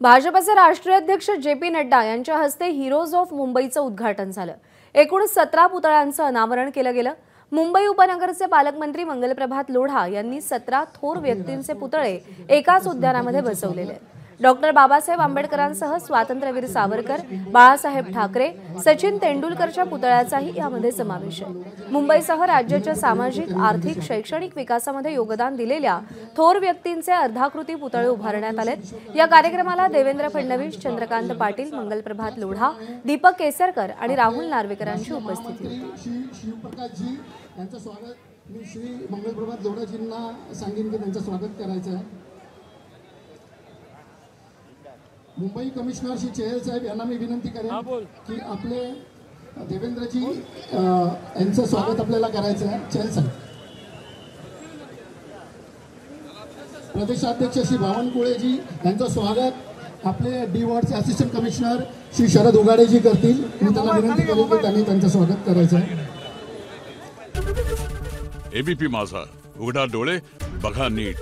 भाजपचे राष्ट्रीय अध्यक्ष जे पी नड्डा यांच्या हस्ते हिरोज ऑफ मुंबईचं उद्घाटन झालं एकूण सतरा पुतळ्यांचं अनावरण केलं गेलं मुंबई उपनगरचे पालकमंत्री मंगलप्रभात लोढा यांनी सतरा थोर व्यक्तींचे पुतळे एकाच उद्यानामध्ये बसवलेले आहेत. डॉक्टर बाबासाहेब आंबेडकरांसह स्वातंत्र्यवीर सावरकर बाळासाहेब ठाकरे सचिन तेंडुलकरच्या पुतळ्याचाही यामध्ये समावेश आहे. मुंबईसह राज्याच्या सामाजिक आर्थिक शैक्षणिक विकासामध्ये योगदान दिलेल्या थोर व्यक्तींचे अर्धाकृती पुतळे उभारण्यात आलेत. या कार्यक्रमाला देवेंद्र फडणवीस चंद्रकांत पाटील मंगलप्रभात लोढा दीपक केसरकर आणि राहुल नार्वेकरांची उपस्थिती होती. मी श्री मंगलप्रभात लोढाजींना सांगेन की त्यांचं स्वागत करायचं आहे. मुंबई कमिशनर श्री चेहल साहेब यांना मी विनंती करेन की आपले देवेंद्रजी यांचं स्वागत आपल्याला करायचं आहे. चेहल साहेब. प्रदेशाध्यक्ष श्री बावनकुळेजी यांचं स्वागत आपले डी वॉर्डचे असिस्टंट कमिशनर श्री शरद उगाडेजी करतील. मी त्यांना विनंती करेन की त्यांनी त्यांचं स्वागत करायचं आहे. एबीपी माझा. उघडा डोळे बघा नीट.